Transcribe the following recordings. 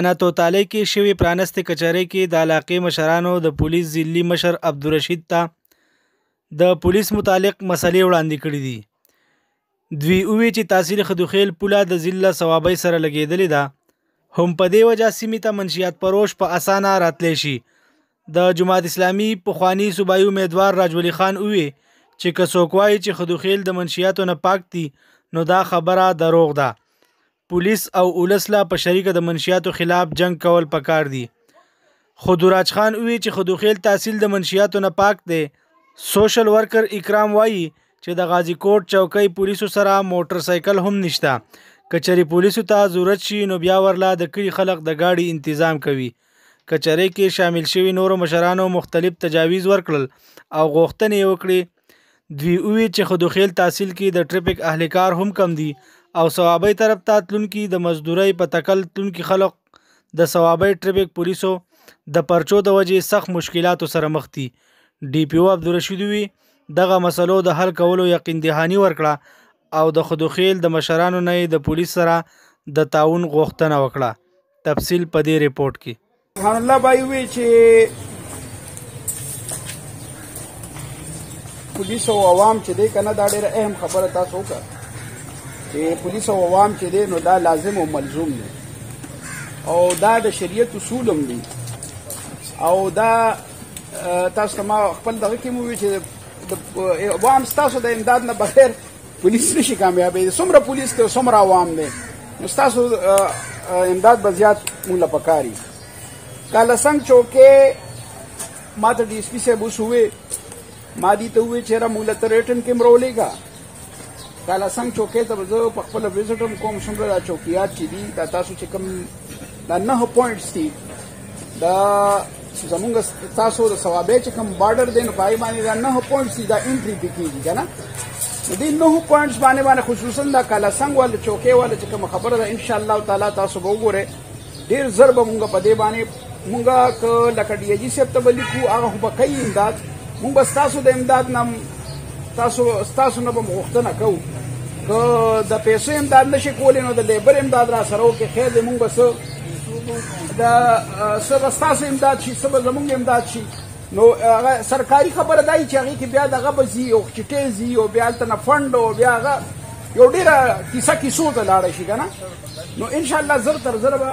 نه توتالۍ کې شوې پرانستې کچهرۍ کې د علاقې مشرانو د پولیس ضلعي مشر عبدالرشید ته د پولیس متعلق مسلې وړاندې کړې دي دوی ووی چې تحصیل خدوخیل پوله د ضلع صوابۍ سره لګېدلې ده هم په دې وجه سیمې ته منشیات پروش په اسانه راتلی شي د جماعت اسلامي پخوانی صوبایي امیدوار راجولي خان ووی چې که څوک وایي چې خدوخیل د منشیاتو نه پاک دي نو دا خبره دروغ ده پولیس او اولس لا په شریکه د منشیاتو خلاف جنگ کول پکار دي خو دراج خان وی چې خدوخیل تحصیل د منشیاتو نه پاک دی سوشل ورکر اکرام وایي چې د غازی کوټ چوکۍ پولیسو سره موټر سایکل هم نشته کچری پولیسو ته ضرورت شي نو بیا ورلا د کلی خلک د گاډي انتظام کوي کچری کې شامل شوی نورو مشرانو مختلف تجاویز ورکړل او غوښتنې وکړي دوی ووی چې خدوخیل تحصیل کې د ټریفک اهل کار هم کم دي او ثوابي طرف ته تلونکي د مزدورۍ په تکل تلونکي خلک د صوابۍ ټریفک پولیسو د پرچو د وجې سخت مشکلاتو سره مخ دي ډي پي او عبدالرشید ووی دغه مسلو د حل کولو یقین دهاني ورکړه او د خدوخیل د مشرانو نه د پولیس سره د تعاون غوښتنه وکړه تفصیل په دې رپورټ کې سبحان الله بای وی چې پولیس او عوام چې دی کنه دا ډیره اهم خبره تاسو وکړه چې پولیس او عوام چې دی نو دا لازم او ملزوم دی او دا د شریعت اصول هم دي او دا تاسو ما خپل دغه کې مو وی چې د عوام تاسو د امداد نه بغیر پولیس نشي کامیابې دي څومره پولیس ته څومره عوام دی نو ستاسو امداد به زیات مونږ له پکاري دا لسنګ چوکې ما ته ډي اس پي صاحب اوس ووې ما دي ته ووې چېره مونږ له ته ریټن کې مرولېږه دا لسنګ چوکې ته به زه په خپله وزټ هم کوم څومره دا چوکیات چې دي دا تاسو چې کوم دا نه پوینټس دي دا زمونږ تاسو د ثوابې چې کوم بارډر دی نو پای باندې دا نه پوینټس دي دا انټری پکېږي کنه دې نو پوینټس باندې باندې خصوصا دا کالا څنګه ول چوکې ول چې کوم خبره ده ان شاء الله تعالی تاسو به وګورئ ډیر ضرب مونږ په دې باندې مونږه ک لکه ډي جی سیب ته بلی کو هغه به کوي امداد مونږ به ستاسو د امداد نام تاسو ستاسو نه به غوښتنه کوو که د پیسو امداد نشي کولی نو د لیبر امداد را سره وکړي خیر دی مونږ به څه د څه به ستاسو امداد شي څه به زمونږ امداد شي نو هغه سرکاري خبره دا چې هغې کې بیا دغه به ځي او چټې ځي او بیا هلته نه فنډ او بیا هغه یو ډېره کیسه کیسو ته لاړه شي که نه نو انشاءالله زر تر زر به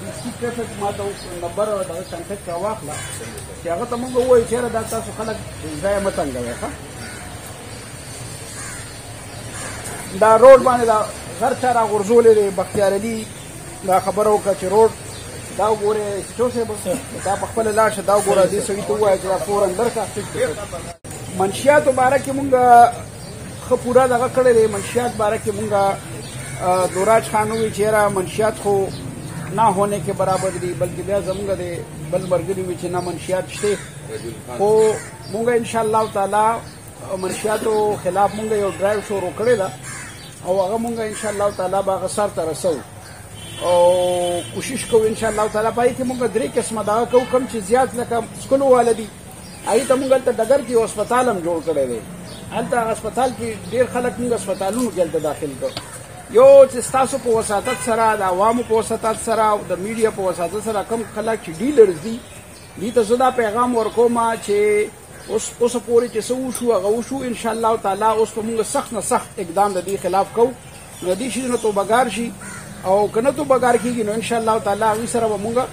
د سی کټک ما ته اوس نمبر او دغه کانټیکټ را واخله چې هغه ته مونږ ووایو چېرې دا تاسو خلک ځای مه تنګوئ ښه دا روډ باندې دا غر چا را غورځولی دی بختیار علي دا خبره وکړه چې روډ دا وګوره چو صاحب دا په خپله لاړ شه دا وګوره دې سړي ته ووایه چې دا فورا درکړه منشیاتو باره کې مونږ ښه پوره دغه کړی دی منشیات باره کې مونږه دوراج خان وی چیرې منشیات خو نه هونه کې برابر دي بلکې بیا زمونږ د بل مرګري وی چې نه منشیات شته خو مونږ ان شاء الله تعالی منشیاتو خلاف مونږ یو ډرایو شروع کړی دا او هغه مونږ ان شاء الله تعالی باغ سر ته رسو او کوشش کوو ان شاء الله تعالی پای کې مونږ درې قسمه دا کو کم چې زیات لکه سکلو والدي هغه ته موږ ته دګر کې هسپتال هم جوړ کړی دی هلته هسپتال کې ډیر خلک موږ هسپتالونو کې هلته داخل کړ یو چې ستاسو په وساتت سره د عوامو په وساتت سره او د میډیا په وساتت سره کم خلک چې ډیلرز دي دي ته زه دا پیغام ورکوم چې اوس اوس پورې چې څه وشو هغه وشو ان شاء الله تعالی اوس په موږ سخت نه سخت اقدام د دې خلاف کوو نو دې شي نو توبګار شي او کنه توبګار کیږي نو ان شاء الله تعالی هغه سره به مونږه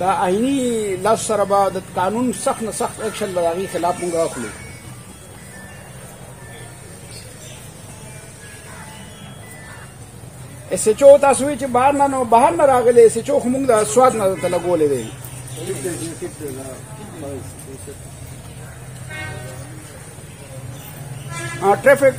د آئینی لاس سره به د قانون سخت نه سخت اکشن به هغه خلاف مونږه اخلو اس ایچ او تاسو چې بهر نه نو بهر نه راغلي اس ایچ او خو مونږ د سواد نه ته لګولې دي ټریفیک